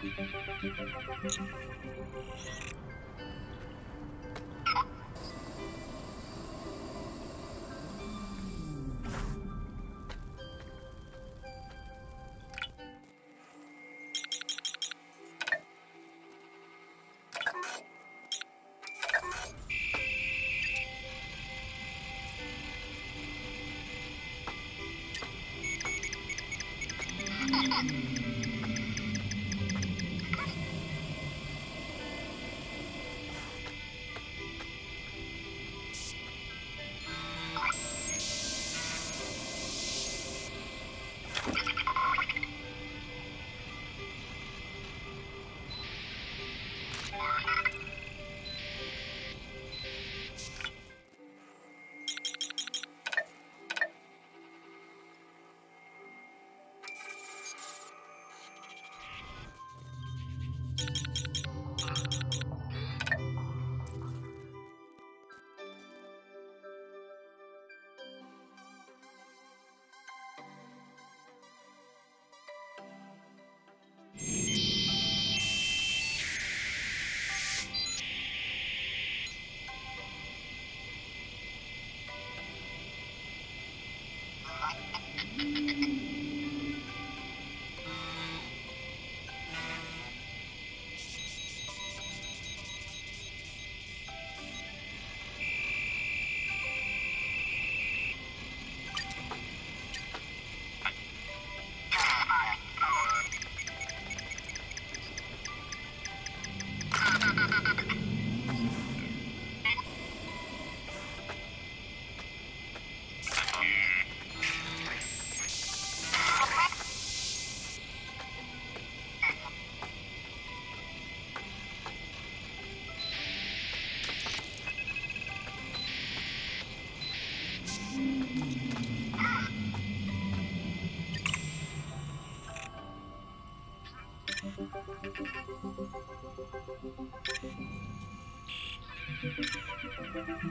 ¡Suscríbete al you Yeah.